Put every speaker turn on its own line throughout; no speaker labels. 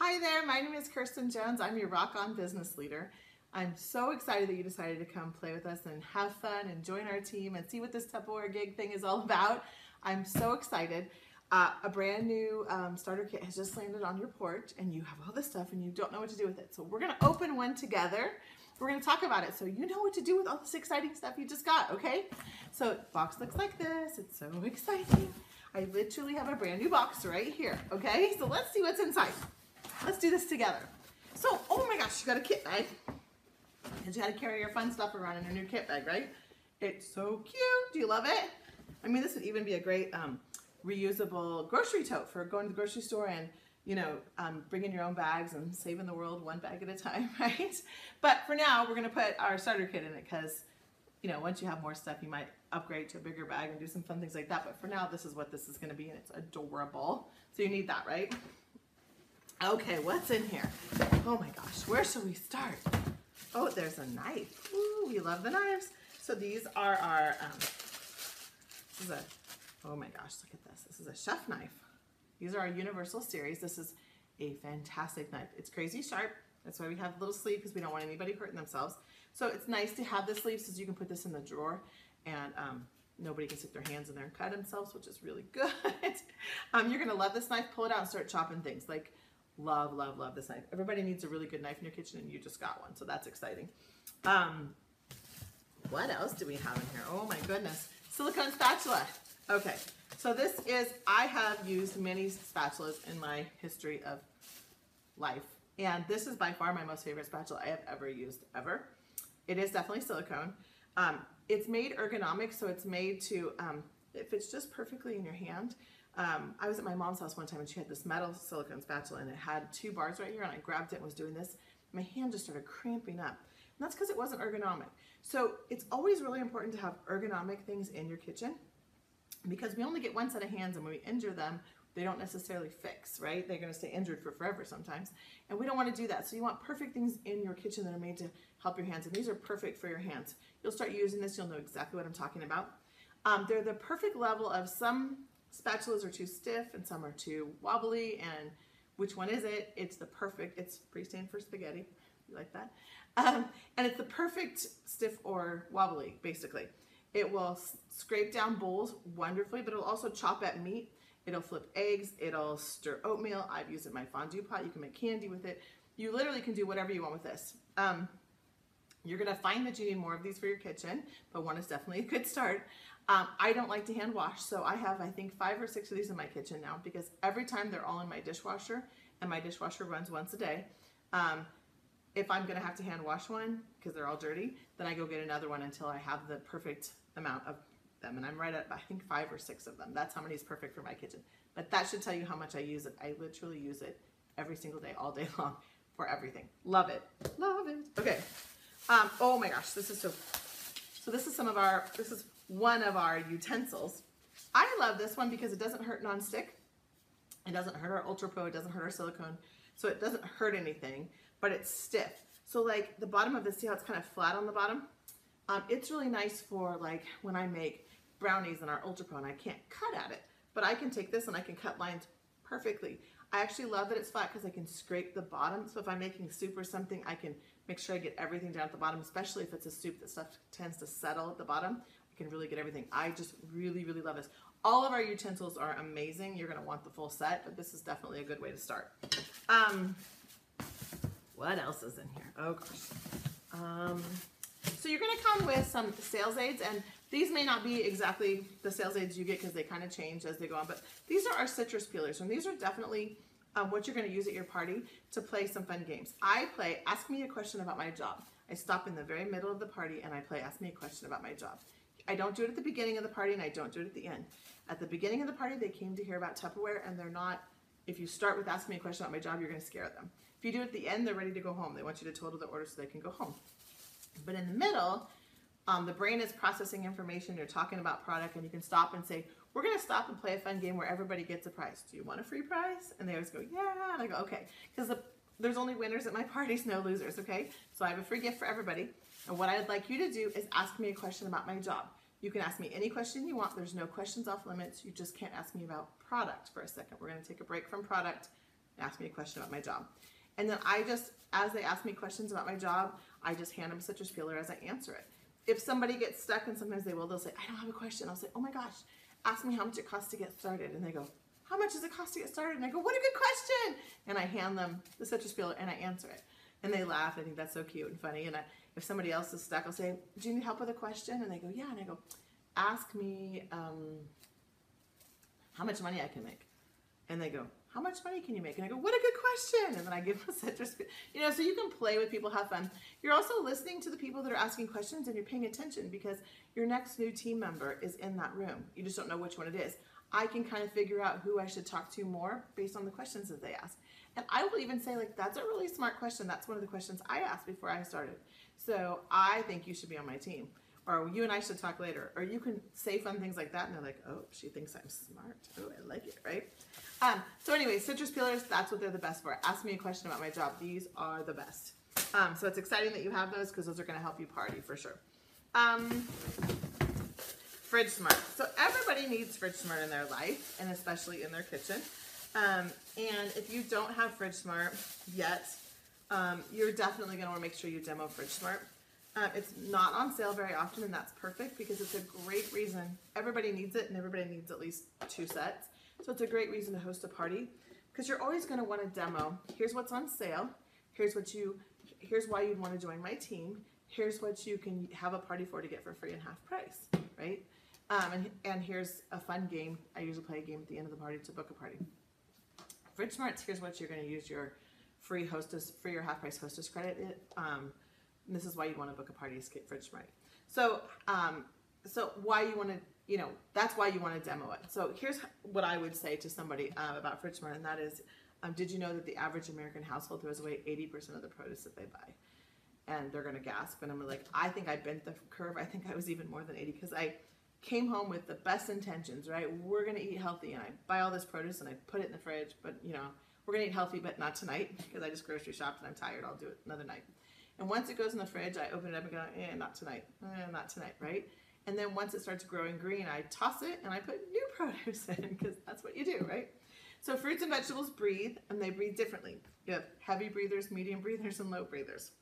Hi there, my name is Kirstin Jones. I'm your Rock On Business Leader. I'm so excited that you decided to come play with us and have fun and join our team and see what this Tupperware gig thing is all about. I'm so excited. Uh, a brand new um, starter kit has just landed on your porch and you have all this stuff and you don't know what to do with it. So we're gonna open one together. We're gonna talk about it so you know what to do with all this exciting stuff you just got, okay? So box looks like this, it's so exciting. I literally have a brand new box right here, okay? So let's see what's inside. Let's do this together. So, oh my gosh, you got a kit bag. And you had to carry your fun stuff around in your new kit bag, right? It's so cute. Do you love it? I mean, this would even be a great um, reusable grocery tote for going to the grocery store and you know, um, bringing your own bags and saving the world one bag at a time, right? But for now, we're gonna put our starter kit in it because, you know, once you have more stuff, you might upgrade to a bigger bag and do some fun things like that. But for now, this is what this is gonna be and it's adorable. So you need that, right? Okay, what's in here? Oh my gosh, where should we start? Oh, there's a knife. Ooh, we love the knives. So these are our, um, this is a Oh my gosh, look at this. This is a chef knife. These are our Universal Series. This is a fantastic knife. It's crazy sharp. That's why we have a little sleeve because we don't want anybody hurting themselves. So it's nice to have the sleeve so you can put this in the drawer and um, nobody can stick their hands in there and cut themselves, which is really good. um, you're gonna love this knife. Pull it out and start chopping things. Like love, love, love this knife. Everybody needs a really good knife in your kitchen and you just got one, so that's exciting. Um, what else do we have in here? Oh my goodness. Silicone spatula. Okay, so this is, I have used many spatulas in my history of life. And this is by far my most favorite spatula I have ever used, ever. It is definitely silicone. Um, it's made ergonomic, so it's made to, um, it fits just perfectly in your hand. Um, I was at my mom's house one time and she had this metal silicone spatula and it had two bars right here and I grabbed it and was doing this. My hand just started cramping up. And that's because it wasn't ergonomic. So it's always really important to have ergonomic things in your kitchen because we only get one set of hands and when we injure them, they don't necessarily fix, right? They're gonna stay injured for forever sometimes. And we don't wanna do that. So you want perfect things in your kitchen that are made to help your hands. And these are perfect for your hands. You'll start using this, you'll know exactly what I'm talking about. Um, they're the perfect level of some spatulas are too stiff and some are too wobbly and which one is it? It's the perfect, it's freestand for spaghetti. You like that? Um, and it's the perfect stiff or wobbly, basically. It will scrape down bowls wonderfully, but it'll also chop at meat. It'll flip eggs. It'll stir oatmeal. I've used it in my fondue pot. You can make candy with it. You literally can do whatever you want with this. Um, you're gonna find that you need more of these for your kitchen, but one is definitely a good start. Um, I don't like to hand wash, so I have, I think, five or six of these in my kitchen now because every time they're all in my dishwasher, and my dishwasher runs once a day, um, if I'm gonna have to hand wash one, because they're all dirty, then I go get another one until I have the perfect amount of them. And I'm right at, I think, five or six of them. That's how many is perfect for my kitchen. But that should tell you how much I use it. I literally use it every single day, all day long for everything. Love it. Love it. Okay. Um, oh my gosh, this is so, so this is some of our, this is one of our utensils. I love this one because it doesn't hurt nonstick. It doesn't hurt our Ultra Pro. It doesn't hurt our silicone. So it doesn't hurt anything, but it's stiff. So like the bottom of this, see how it's kind of flat on the bottom? Um, it's really nice for like when I make brownies in our Ultra Pro and I can't cut at it, but I can take this and I can cut lines perfectly. I actually love that it's flat because I can scrape the bottom. So if I'm making soup or something, I can make sure I get everything down at the bottom, especially if it's a soup that stuff tends to settle at the bottom. Can really get everything. I just really, really love this. All of our utensils are amazing. You're gonna want the full set, but this is definitely a good way to start. Um, what else is in here? Oh gosh. Um, so you're gonna come with some sales aids and these may not be exactly the sales aids you get because they kind of change as they go on, but these are our citrus peelers and these are definitely um, what you're gonna use at your party to play some fun games. I play Ask Me a Question About My Job. I stop in the very middle of the party and I play Ask Me a Question About My Job. I don't do it at the beginning of the party and I don't do it at the end. At the beginning of the party, they came to hear about Tupperware and they're not, if you start with asking Me a Question About My Job, you're gonna scare them. If you do it at the end, they're ready to go home. They want you to total the order so they can go home. But in the middle, um, the brain is processing information, you're talking about product, and you can stop and say, we're gonna stop and play a fun game where everybody gets a prize. Do you want a free prize? And they always go, yeah, and I go, okay. Because the, there's only winners at my parties, no losers, okay? So I have a free gift for everybody. And what I'd like you to do is ask me a question about my job. You can ask me any question you want. There's no questions off limits. You just can't ask me about product for a second. We're gonna take a break from product ask me a question about my job. And then I just, as they ask me questions about my job, I just hand them a citrus peeler as I answer it. If somebody gets stuck, and sometimes they will, they'll say, I don't have a question. I'll say, oh my gosh, ask me how much it costs to get started. And they go, how much does it cost to get started? And I go, what a good question. And I hand them the citrus peeler and I answer it. And they laugh. I think that's so cute and funny. And I, if somebody else is stuck, I'll say, do you need help with a question? And they go, yeah. And I go, ask me um, how much money I can make. And they go, how much money can you make? And I go, what a good question. And then I give them a citrus, you know, so you can play with people, have fun. You're also listening to the people that are asking questions and you're paying attention because your next new team member is in that room. You just don't know which one it is. I can kind of figure out who I should talk to more based on the questions that they ask. And I will even say, like, that's a really smart question. That's one of the questions I asked before I started. So I think you should be on my team. Or you and I should talk later. Or you can say fun things like that, and they're like, oh, she thinks I'm smart. Oh, I like it, right? Um, so anyway, citrus peelers, that's what they're the best for. Ask me a question about my job. These are the best. Um, so it's exciting that you have those because those are going to help you party for sure. Um, Fridge Smart. So everybody needs Fridge Smart in their life and especially in their kitchen. Um, and if you don't have Fridge Smart yet, um, you're definitely going to want to make sure you demo Fridge Smart. Uh, it's not on sale very often, and that's perfect because it's a great reason. Everybody needs it, and everybody needs at least two sets. So it's a great reason to host a party because you're always going to want to demo. Here's what's on sale. Here's what you. Here's why you'd want to join my team. Here's what you can have a party for to get for free and half price, right? Um, and, and here's a fun game. I usually play a game at the end of the party to book a party. Fridge Smarts, here's what you're going to use your free hostess, free or half price hostess credit. Um, this is why you want to book a party to Fridge Smart. So, um, so why you want to, you know, that's why you want to demo it. So here's what I would say to somebody uh, about Fridge Smart, and that is, um, did you know that the average American household throws away 80% of the produce that they buy? And they're going to gasp. And I'm like, I think I bent the curve. I think I was even more than 80 because I came home with the best intentions, right? We're gonna eat healthy, and I buy all this produce and I put it in the fridge, but you know, we're gonna eat healthy, but not tonight because I just grocery shopped and I'm tired. I'll do it another night. And once it goes in the fridge, I open it up and go, eh, not tonight, eh, not tonight, right? And then once it starts growing green, I toss it and I put new produce in because that's what you do, right? So fruits and vegetables breathe and they breathe differently. You have heavy breathers, medium breathers, and low breathers.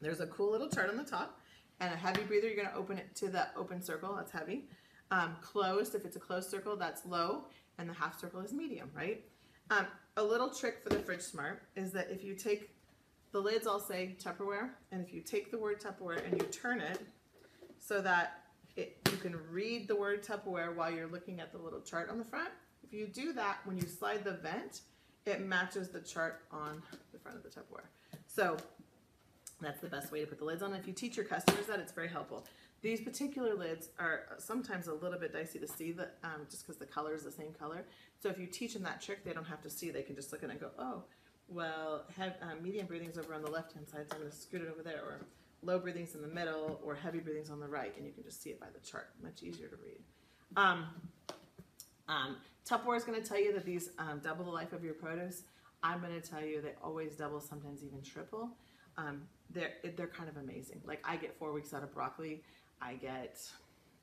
There's a cool little chart on the top and a heavy breather, you're gonna open it to the open circle, that's heavy. Um, closed, if it's a closed circle, that's low, and the half circle is medium, right? Um, a little trick for the Fridge Smart is that if you take the lids all say Tupperware, and if you take the word Tupperware and you turn it so that it, you can read the word Tupperware while you're looking at the little chart on the front, if you do that, when you slide the vent, it matches the chart on the front of the Tupperware. So that's the best way to put the lids on. If you teach your customers that, it's very helpful. These particular lids are sometimes a little bit dicey to see, um, just because the color is the same color. So if you teach them that trick, they don't have to see. They can just look at it and go, oh, well, have, um, medium breathing's over on the left-hand side, so I'm going to scoot it over there. Or low breathing's in the middle, or heavy breathing's on the right, and you can just see it by the chart. Much easier to read. Um, um, Tupperware is going to tell you that these um, double the life of your produce. I'm going to tell you they always double, sometimes even triple um, they're they're kind of amazing. Like I get four weeks out of broccoli, I get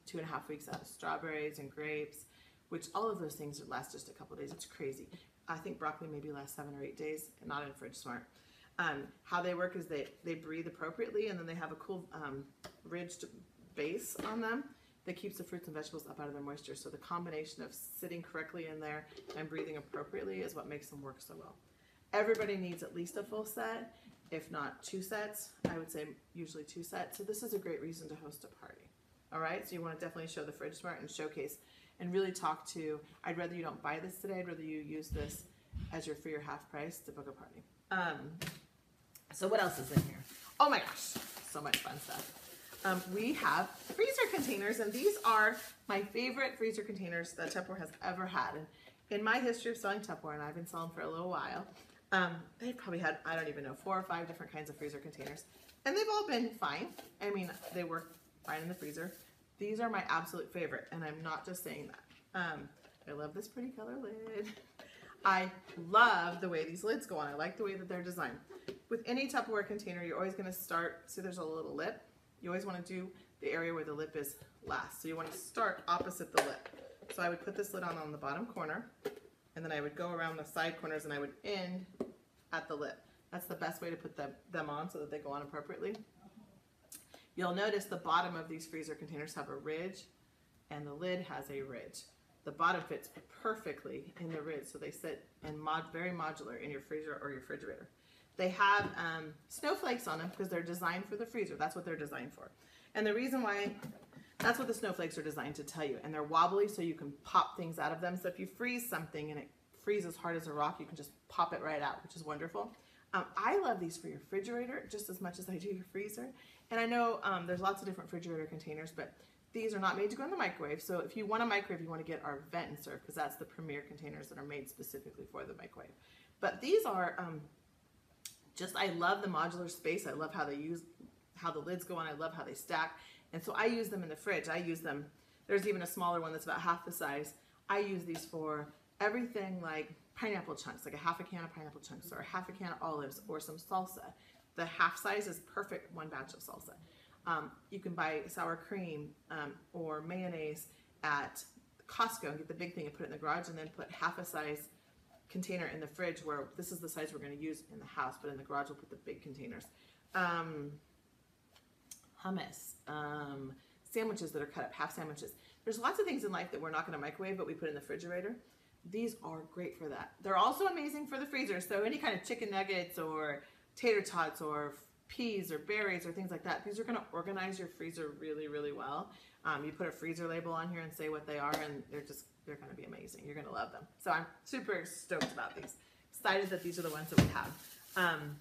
two and a half weeks out of strawberries and grapes, which all of those things last just a couple days. It's crazy. I think broccoli maybe lasts seven or eight days, not in Fridge Smart. Um, how they work is they they breathe appropriately, and then they have a cool um, ridged base on them that keeps the fruits and vegetables up out of their moisture. So the combination of sitting correctly in there and breathing appropriately is what makes them work so well. Everybody needs at least a full set, if not two sets. I would say usually two sets. So this is a great reason to host a party. All right, so you want to definitely show the Fridge Smart and showcase and really talk to, I'd rather you don't buy this today, I'd rather you use this as your for your half price to book a party. Um, so what else is in here? Oh my gosh, so much fun stuff. Um, we have freezer containers, and these are my favorite freezer containers that Tupperware has ever had. And in my history of selling Tupperware, and I've been selling for a little while, um, they've probably had, I don't even know, four or five different kinds of freezer containers. And they've all been fine. I mean, they work fine in the freezer. These are my absolute favorite, and I'm not just saying that. Um, I love this pretty color lid. I love the way these lids go on. I like the way that they're designed. With any Tupperware container, you're always gonna start, see there's a little lip. You always wanna do the area where the lip is last. So you wanna start opposite the lip. So I would put this lid on on the bottom corner, and then I would go around the side corners and I would end at the lip. That's the best way to put them, them on so that they go on appropriately. You'll notice the bottom of these freezer containers have a ridge and the lid has a ridge. The bottom fits perfectly in the ridge so they sit and mod, very modular in your freezer or your refrigerator. They have um, snowflakes on them because they're designed for the freezer. That's what they're designed for. And the reason why, that's what the snowflakes are designed to tell you. And they're wobbly so you can pop things out of them. So if you freeze something and it freezes hard as a rock, you can just pop it right out, which is wonderful. Um, I love these for your refrigerator just as much as I do your freezer. And I know um, there's lots of different refrigerator containers, but these are not made to go in the microwave. So if you want a microwave, you want to get our vent and serve because that's the premier containers that are made specifically for the microwave. But these are um, just, I love the modular space. I love how they use, how the lids go on. I love how they stack. And so I use them in the fridge. I use them, there's even a smaller one that's about half the size. I use these for everything like pineapple chunks, like a half a can of pineapple chunks or a half a can of olives or some salsa. The half size is perfect one batch of salsa. Um, you can buy sour cream um, or mayonnaise at Costco and get the big thing and put it in the garage and then put half a size container in the fridge where this is the size we're going to use in the house, but in the garage we'll put the big containers. Um, hummus, um, sandwiches that are cut up, half sandwiches. There's lots of things in life that we're not going to microwave, but we put in the refrigerator. These are great for that. They're also amazing for the freezer. So any kind of chicken nuggets or tater tots or peas or berries or things like that, these are going to organize your freezer really, really well. Um, you put a freezer label on here and say what they are, and they're just they're going to be amazing. You're going to love them. So I'm super stoked about these. Excited that these are the ones that we have. Um,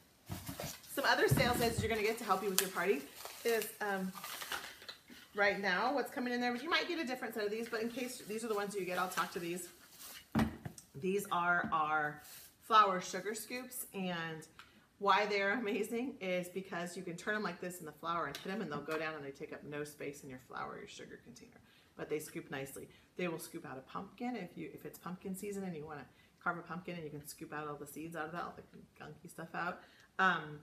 some other sales aids you're going to get to help you with your party is um, right now what's coming in there. But you might get a different set of these, but in case these are the ones you get, I'll talk to these. These are our flour sugar scoops and why they're amazing is because you can turn them like this in the flour and hit them and they'll go down and they take up no space in your flour or your sugar container. But they scoop nicely. They will scoop out a pumpkin if you if it's pumpkin season and you want to carve a pumpkin and you can scoop out all the seeds out of that, all the gunky stuff out. Um,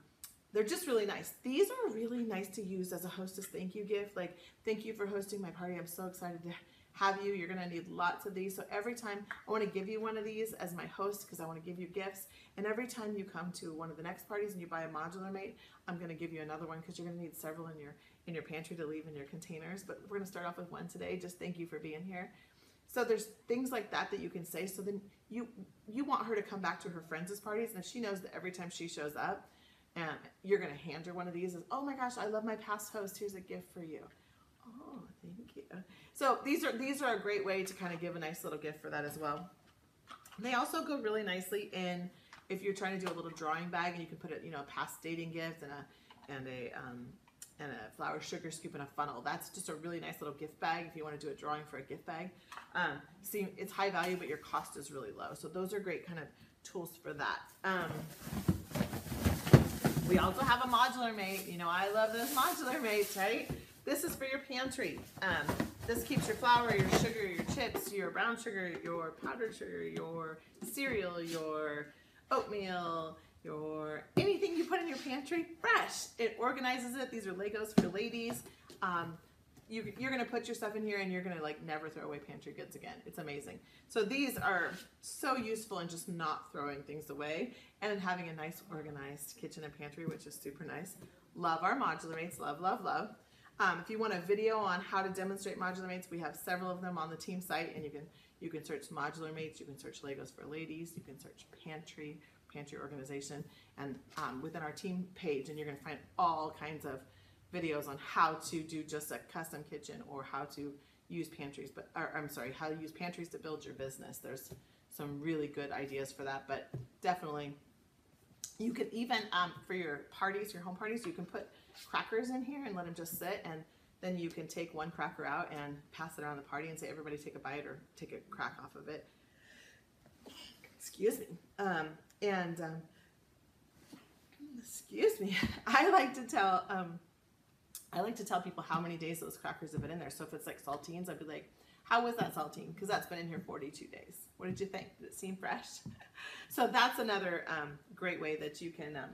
they're just really nice. These are really nice to use as a hostess thank you gift. Like, thank you for hosting my party. I'm so excited to have you. You're gonna need lots of these. So every time I wanna give you one of these as my host because I wanna give you gifts. And every time you come to one of the next parties and you buy a modular mate, I'm gonna give you another one because you're gonna need several in your in your pantry to leave in your containers. But we're gonna start off with one today. Just thank you for being here. So there's things like that that you can say. So then you you want her to come back to her friends' parties, and if she knows that every time she shows up, and you're gonna hand her one of these, Is, oh my gosh, I love my past host. Here's a gift for you. Oh, thank you. So these are these are a great way to kind of give a nice little gift for that as well. They also go really nicely in if you're trying to do a little drawing bag and you can put it, you know, a past dating gift and a and a um, and a flour sugar scoop and a funnel. That's just a really nice little gift bag if you want to do a drawing for a gift bag. Um, see, it's high value, but your cost is really low. So those are great kind of tools for that. Um, we also have a modular mate. You know, I love those modular mates, right? This is for your pantry. Um, this keeps your flour, your sugar, your chips, your brown sugar, your powdered sugar, your cereal, your oatmeal, your anything you put in your pantry fresh. It organizes it. These are Legos for ladies. Um, you, you're gonna put your stuff in here and you're gonna like never throw away pantry goods again. It's amazing. So these are so useful in just not throwing things away and having a nice organized kitchen and pantry, which is super nice. Love our modular mates, love, love, love. Um, if you want a video on how to demonstrate modular mates, we have several of them on the team site, and you can you can search modular mates, you can search Legos for ladies, you can search pantry, pantry organization, and um, within our team page, and you're going to find all kinds of videos on how to do just a custom kitchen or how to use pantries. But or, I'm sorry, how to use pantries to build your business. There's some really good ideas for that, but definitely you can even um, for your parties, your home parties, you can put crackers in here and let them just sit and then you can take one cracker out and pass it around the party and say everybody take a bite or take a crack off of it. Excuse me. Um, and um, excuse me. I like to tell um, i like to tell people how many days those crackers have been in there. So if it's like saltines i'd be like how was that saltine because that's been in here 42 days what did you think did it seem fresh so that's another um, great way that you can um,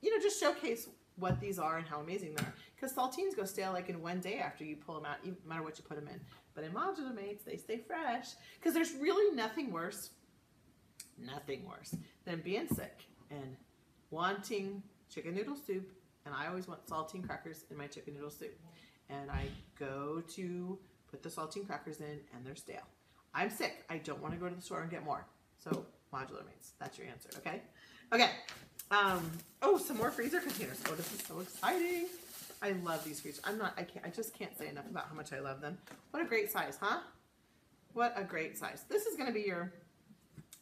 you know just showcase what these are and how amazing they are. Because saltines go stale like in one day after you pull them out, no matter what you put them in. But in modular mates, they stay fresh. Because there's really nothing worse nothing worse than being sick and wanting chicken noodle soup. And I always want saltine crackers in my chicken noodle soup. And I go to put the saltine crackers in and they're stale. I'm sick. I don't want to go to the store and get more. So modular mates that's your answer, okay? Okay. Um, oh, some more freezer containers. Oh, this is so exciting. I love these freezers. I'm not, I can't, I just can't say enough about how much I love them. What a great size, huh? What a great size. This is going to be your,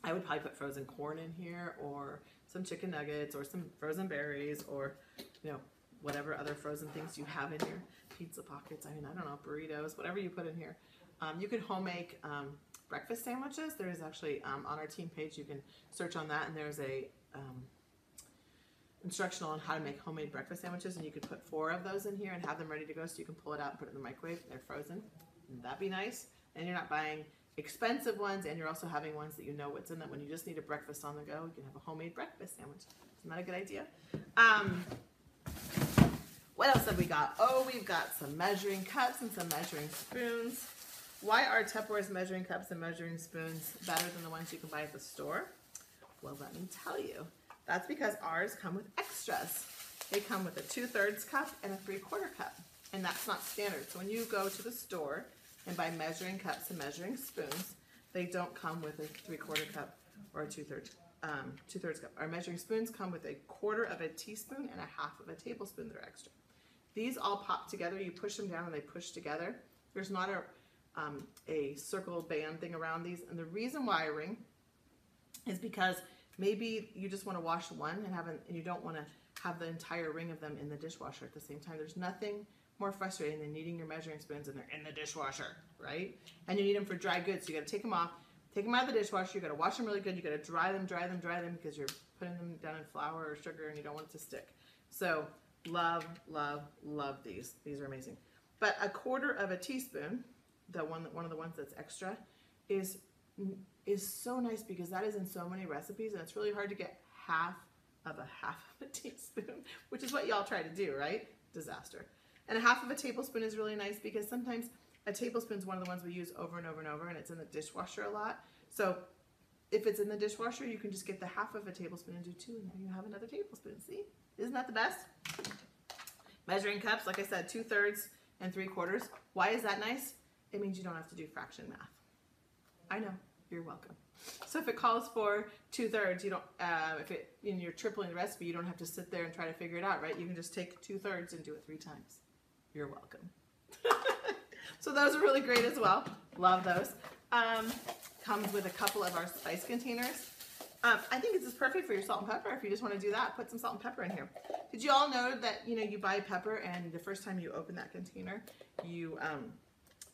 I would probably put frozen corn in here or some chicken nuggets or some frozen berries or, you know, whatever other frozen things you have in here. Pizza pockets, I mean, I don't know, burritos, whatever you put in here. Um, you can home make um, breakfast sandwiches. There is actually um, on our team page, you can search on that and there's a um, instructional on how to make homemade breakfast sandwiches and you could put four of those in here and have them ready to go so you can pull it out and put it in the microwave. They're frozen. Wouldn't that be nice? And you're not buying expensive ones and you're also having ones that you know what's in them. When you just need a breakfast on the go, you can have a homemade breakfast sandwich. Isn't that a good idea? What else have we got? Oh, we've got some measuring cups and some measuring spoons. Why are Tupperware's measuring cups and measuring spoons better than the ones you can buy at the store? Well, let me tell you. That's because ours come with extras. They come with a two-thirds cup and a three-quarter cup, and that's not standard. So when you go to the store and buy measuring cups and measuring spoons, they don't come with a three-quarter cup or a two-thirds um, two-thirds cup. Our measuring spoons come with a quarter of a teaspoon and a half of a tablespoon that are extra. These all pop together. You push them down and they push together. There's not a, um, a circle band thing around these. And the reason why I ring is because Maybe you just want to wash one and have an, and you don't want to have the entire ring of them in the dishwasher at the same time. There's nothing more frustrating than needing your measuring spoons and they're in the dishwasher, right? And you need them for dry goods. So you got to take them off, take them out of the dishwasher. You got to wash them really good. You got to dry them, dry them, dry them because you're putting them down in flour or sugar and you don't want it to stick. So love, love, love these. These are amazing. But a quarter of a teaspoon, the one, one of the ones that's extra, is is so nice because that is in so many recipes and it's really hard to get half of a half of a teaspoon, which is what y'all try to do, right? Disaster. And a half of a tablespoon is really nice because sometimes a tablespoon is one of the ones we use over and over and over and it's in the dishwasher a lot. So if it's in the dishwasher, you can just get the half of a tablespoon and do two and then you have another tablespoon. See? Isn't that the best? Measuring cups, like I said, two thirds and three quarters. Why is that nice? It means you don't have to do fraction math. I know. You're welcome. So if it calls for two thirds, you don't. Uh, if it in you're tripling the recipe, you don't have to sit there and try to figure it out, right? You can just take two thirds and do it three times. You're welcome. so those are really great as well. Love those. Um, comes with a couple of our spice containers. Um, I think this is perfect for your salt and pepper. If you just want to do that, put some salt and pepper in here. Did you all know that you know you buy pepper and the first time you open that container, you um,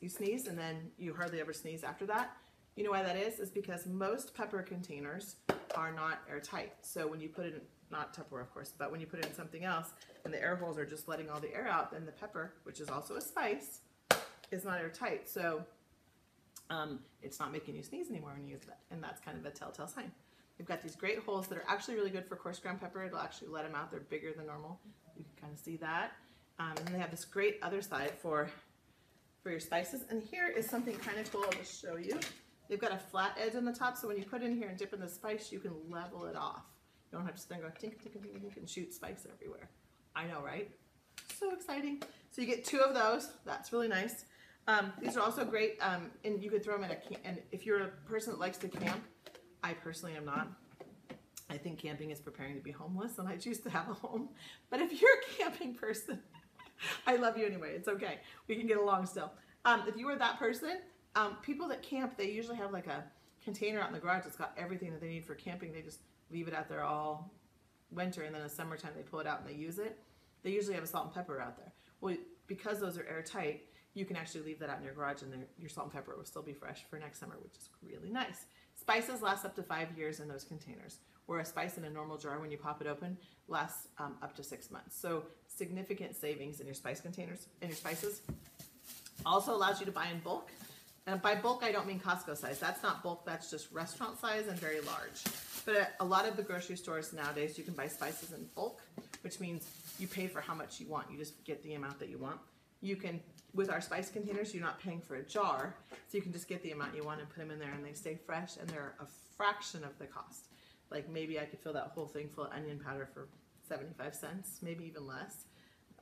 you sneeze and then you hardly ever sneeze after that? You know why that is? Is because most pepper containers are not airtight. So when you put it in, not Tupperware of course, but when you put it in something else and the air holes are just letting all the air out, then the pepper, which is also a spice, is not airtight. So um, it's not making you sneeze anymore when you use that. And that's kind of a telltale sign. They've got these great holes that are actually really good for coarse ground pepper. It'll actually let them out. They're bigger than normal. You can kind of see that. Um, and they have this great other side for, for your spices. And here is something kind of cool I'll just show you. They've got a flat edge on the top, so when you put in here and dip in the spice, you can level it off. You don't have to stand go tink, tink, tink, tink, and shoot spice everywhere. I know, right? So exciting. So you get two of those. That's really nice. Um, these are also great, um, and you could throw them in a camp. And if you're a person that likes to camp, I personally am not. I think camping is preparing to be homeless, and I choose to have a home. But if you're a camping person, I love you anyway. It's okay. We can get along still. Um, if you are that person, um, people that camp, they usually have like a container out in the garage that's got everything that they need for camping. They just leave it out there all winter, and then in the summertime they pull it out and they use it. They usually have a salt and pepper out there. Well, because those are airtight, you can actually leave that out in your garage and your salt and pepper will still be fresh for next summer, which is really nice. Spices last up to five years in those containers, where a spice in a normal jar, when you pop it open, lasts um, up to six months. So significant savings in your spice containers, in your spices. Also allows you to buy in bulk. And by bulk, I don't mean Costco size. That's not bulk, that's just restaurant size and very large. But a lot of the grocery stores nowadays, you can buy spices in bulk, which means you pay for how much you want. You just get the amount that you want. You can, with our spice containers, you're not paying for a jar, so you can just get the amount you want and put them in there and they stay fresh and they're a fraction of the cost. Like maybe I could fill that whole thing full of onion powder for 75 cents, maybe even less,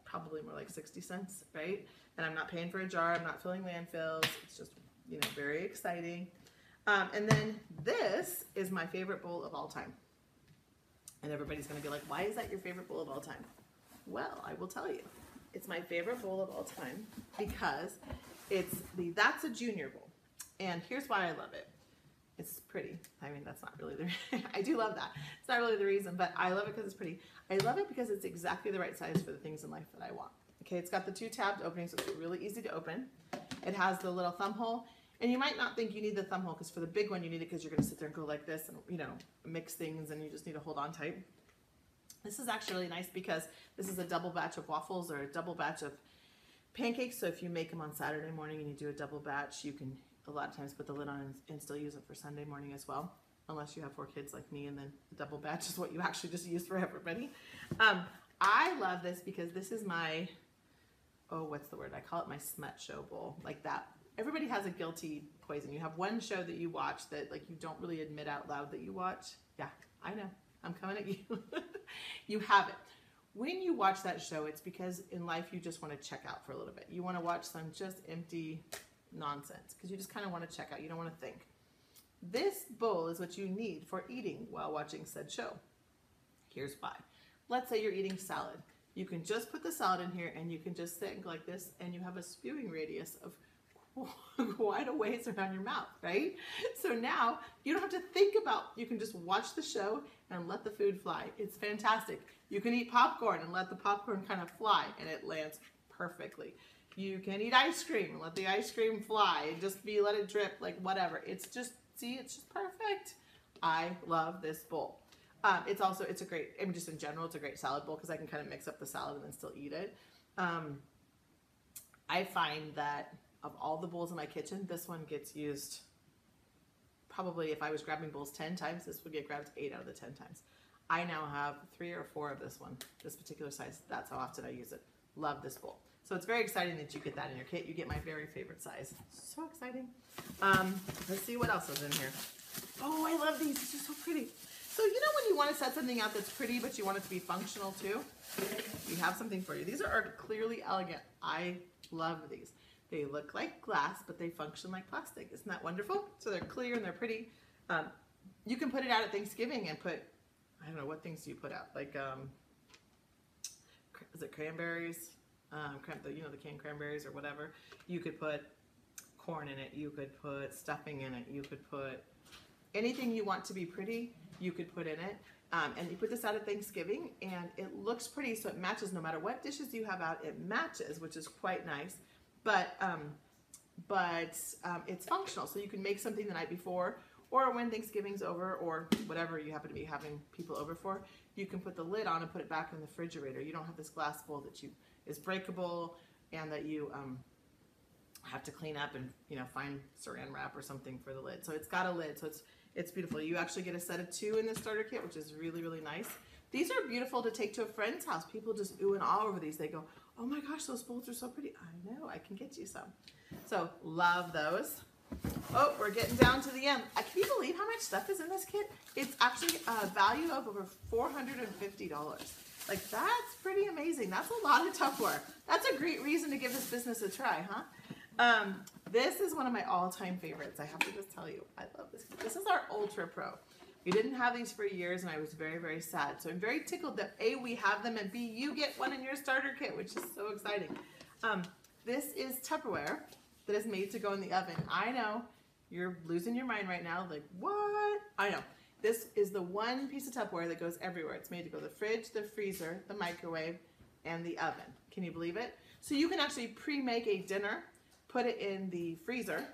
probably more like 60 cents, right? And I'm not paying for a jar, I'm not filling landfills, it's just, you know, very exciting. Um, and then this is my favorite bowl of all time. And everybody's gonna be like, why is that your favorite bowl of all time? Well, I will tell you. It's my favorite bowl of all time because it's the Thatsa Junior bowl. And here's why I love it. It's pretty. I mean, that's not really the, I do love that. It's not really the reason, but I love it because it's pretty. I love it because it's exactly the right size for the things in life that I want. Okay, it's got the two tabbed openings, so it's really easy to open. It has the little thumb hole, and you might not think you need the thumb hole because for the big one you need it because you're going to sit there and go like this and you know mix things and you just need to hold on tight. This is actually really nice because this is a double batch of waffles or a double batch of pancakes. So if you make them on Saturday morning and you do a double batch, you can a lot of times put the lid on and, and still use it for Sunday morning as well. Unless you have four kids like me and then the double batch is what you actually just use for everybody. Um, I love this because this is my, oh, what's the word? I call it my smut show bowl. Like that everybody has a guilty poison. You have one show that you watch that like you don't really admit out loud that you watch. Yeah, I know. I'm coming at you. you have it. When you watch that show, it's because in life you just want to check out for a little bit. You want to watch some just empty nonsense because you just kind of want to check out. You don't want to think. This bowl is what you need for eating while watching said show. Here's why. Let's say you're eating salad. You can just put the salad in here and you can just go like this and you have a spewing radius of quite a ways around your mouth, right? So now you don't have to think about, you can just watch the show and let the food fly. It's fantastic. You can eat popcorn and let the popcorn kind of fly and it lands perfectly. You can eat ice cream let the ice cream fly and just be, let it drip, like whatever. It's just, see, it's just perfect. I love this bowl. Um, it's also, it's a great, I mean, just in general, it's a great salad bowl because I can kind of mix up the salad and then still eat it. Um, I find that of all the bowls in my kitchen, this one gets used probably if I was grabbing bowls 10 times, this would get grabbed eight out of the 10 times. I now have three or four of this one, this particular size. That's how often I use it. Love this bowl. So it's very exciting that you get that in your kit. You get my very favorite size. So exciting. Um, let's see what else is in here. Oh, I love these. These are so pretty. So you know when you want to set something out that's pretty, but you want it to be functional too? We have something for you. These are clearly elegant. I love these. They look like glass, but they function like plastic. Isn't that wonderful? So they're clear and they're pretty. Um, you can put it out at Thanksgiving and put, I don't know, what things do you put out? Like, um, is it cranberries? Um, you know, the canned cranberries or whatever. You could put corn in it. You could put stuffing in it. You could put anything you want to be pretty, you could put in it. Um, and you put this out at Thanksgiving and it looks pretty so it matches no matter what dishes you have out, it matches, which is quite nice but um, but um, it's functional. So you can make something the night before, or when Thanksgiving's over, or whatever you happen to be having people over for. You can put the lid on and put it back in the refrigerator. You don't have this glass bowl that you is breakable and that you um, have to clean up and you know find saran wrap or something for the lid. So it's got a lid, so it's it's beautiful. You actually get a set of two in the starter kit, which is really really nice. These are beautiful to take to a friend's house. People just ooh and ah over these. They go, oh my gosh, those bowls are so pretty. I know, I can get you some. So love those. Oh, we're getting down to the end. Uh, can you believe how much stuff is in this kit? It's actually a value of over $450. Like that's pretty amazing. That's a lot of Tupperware. That's a great reason to give this business a try, huh? Um, this is one of my all-time favorites. I have to just tell you, I love this. This is our Ultra Pro. We didn't have these for years and I was very, very sad. So I'm very tickled that A, we have them and B, you get one in your starter kit, which is so exciting. Um, this is Tupperware that is made to go in the oven. I know you're losing your mind right now, like what? I know. This is the one piece of Tupperware that goes everywhere. It's made to go the fridge, the freezer, the microwave, and the oven. Can you believe it? So you can actually pre-make a dinner, put it in the freezer,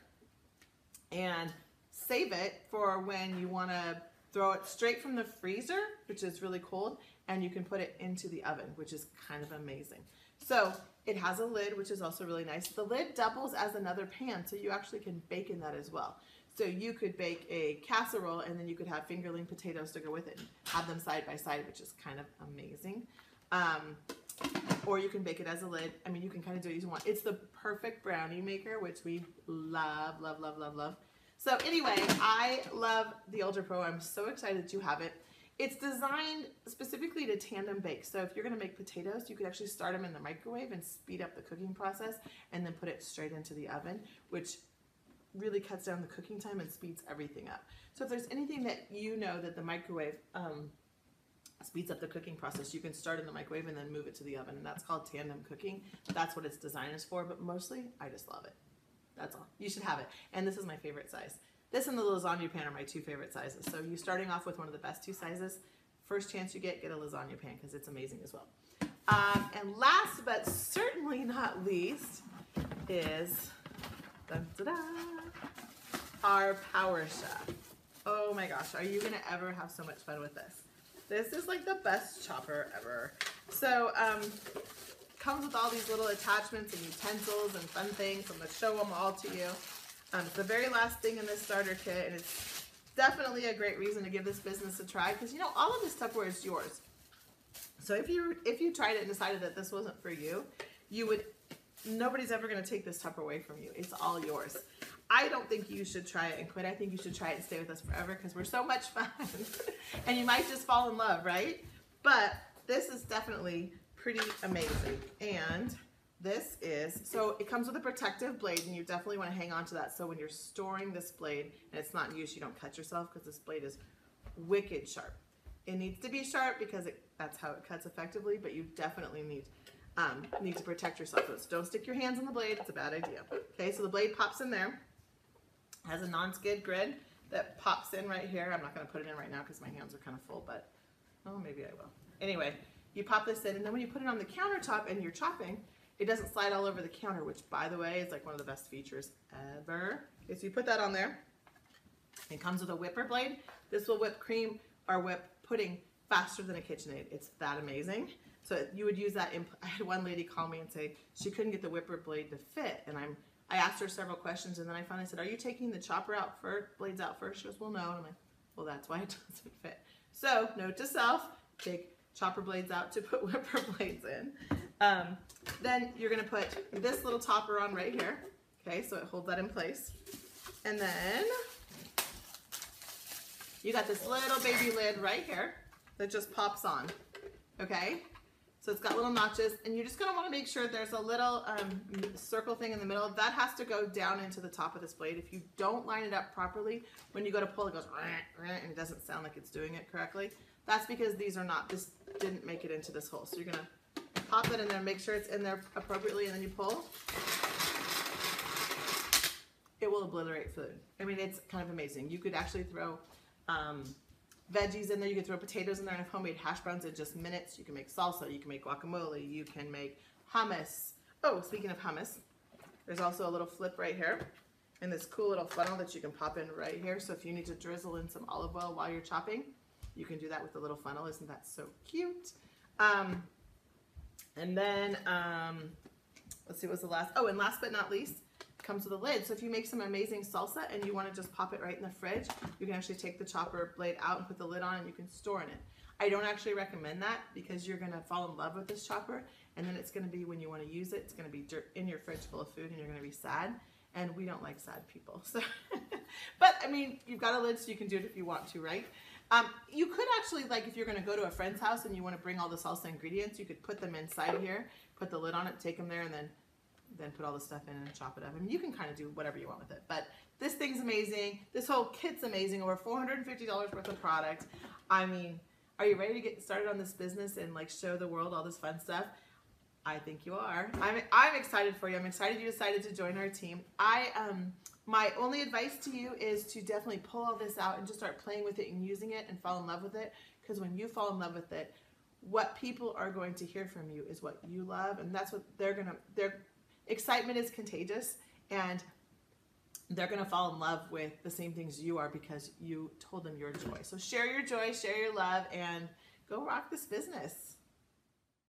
and save it for when you want to Throw it straight from the freezer, which is really cold, and you can put it into the oven, which is kind of amazing. So it has a lid, which is also really nice. The lid doubles as another pan, so you actually can bake in that as well. So you could bake a casserole and then you could have fingerling potatoes to go with it and have them side by side, which is kind of amazing. Um, or you can bake it as a lid. I mean, you can kind of do it as you want. It's the perfect brownie maker, which we love, love, love, love, love. So anyway, I love the Ultra Pro. I'm so excited you have it. It's designed specifically to tandem bake. So if you're gonna make potatoes, you could actually start them in the microwave and speed up the cooking process and then put it straight into the oven, which really cuts down the cooking time and speeds everything up. So if there's anything that you know that the microwave um, speeds up the cooking process, you can start in the microwave and then move it to the oven. And that's called tandem cooking. That's what its design is for, but mostly I just love it. That's all. You should have it. And this is my favorite size. This and the lasagna pan are my two favorite sizes. So you're starting off with one of the best two sizes. First chance you get, get a lasagna pan because it's amazing as well. Um, and last but certainly not least is dun, our Power Chef. Oh my gosh, are you gonna ever have so much fun with this? This is like the best chopper ever. So, um, comes with all these little attachments and utensils and fun things. I'm gonna show them all to you. Um, it's the very last thing in this starter kit and it's definitely a great reason to give this business a try because you know, all of this Tupperware is yours. So if you if you tried it and decided that this wasn't for you, you would nobody's ever going to take this Tupperware away from you. It's all yours. I don't think you should try it and quit. I think you should try it and stay with us forever because we're so much fun. and you might just fall in love, right? But this is definitely pretty amazing. And this is, so it comes with a protective blade and you definitely want to hang on to that. So when you're storing this blade and it's not in use, you don't cut yourself because this blade is wicked sharp. It needs to be sharp because it, that's how it cuts effectively, but you definitely need um, need to protect yourself. So don't stick your hands on the blade. It's a bad idea. Okay, so the blade pops in there has a non-skid grid that pops in right here. I'm not going to put it in right now because my hands are kind of full, but oh, maybe I will. Anyway, you pop this in, and then when you put it on the countertop and you're chopping, it doesn't slide all over the counter, which, by the way, is like one of the best features ever. Okay, so you put that on there. It comes with a whipper blade. This will whip cream or whip pudding faster than a KitchenAid. It's that amazing. So you would use that. I had one lady call me and say she couldn't get the whipper blade to fit, and I'm I asked her several questions and then I finally said, are you taking the chopper out first, blades out first? She goes, well, no. And I'm like, well, that's why it doesn't fit. So note to self, take chopper blades out to put whipper blades in. Um, then you're gonna put this little topper on right here. Okay, so it holds that in place. And then you got this little baby lid right here that just pops on. Okay, so it's got little notches and you're just gonna wanna make sure there's a little um, circle thing in the middle. That has to go down into the top of this blade. If you don't line it up properly, when you go to pull it goes doesn't sound like it's doing it correctly. That's because these are not, this didn't make it into this hole. So you're gonna pop it in there, make sure it's in there appropriately and then you pull. It will obliterate food. I mean, it's kind of amazing. You could actually throw um, veggies in there. You can throw potatoes in there and homemade hash browns in just minutes. You can make salsa. You can make guacamole. You can make hummus. Oh, speaking of hummus, there's also a little flip right here and this cool little funnel that you can pop in right here. So if you need to drizzle in some olive oil while you're chopping, you can do that with the little funnel. Isn't that so cute? Um, and then, um, let's see, what was the last? Oh, and last but not least, comes with a lid. So if you make some amazing salsa and you want to just pop it right in the fridge, you can actually take the chopper blade out and put the lid on and you can store in it. I don't actually recommend that because you're going to fall in love with this chopper and then it's going to be when you want to use it, it's going to be dirt in your fridge full of food and you're going to be sad and we don't like sad people. So, but I mean, you've got a lid so you can do it if you want to, right? Um, you could actually, like if you're going to go to a friend's house and you want to bring all the salsa ingredients, you could put them inside here, put the lid on it, take them there, and then then put all the stuff in and chop it up. I mean, you can kind of do whatever you want with it, but this thing's amazing. This whole kit's amazing. Over $450 worth of product. I mean, are you ready to get started on this business and like show the world all this fun stuff? I think you are. I'm, I'm excited for you. I'm excited you decided to join our team. I, um, my only advice to you is to definitely pull all this out and just start playing with it and using it and fall in love with it. Because when you fall in love with it, what people are going to hear from you is what you love, and that's what they're gonna. They're excitement is contagious and they're going to fall in love with the same things you are because you told them your joy. So share your joy, share your love, and go rock this business.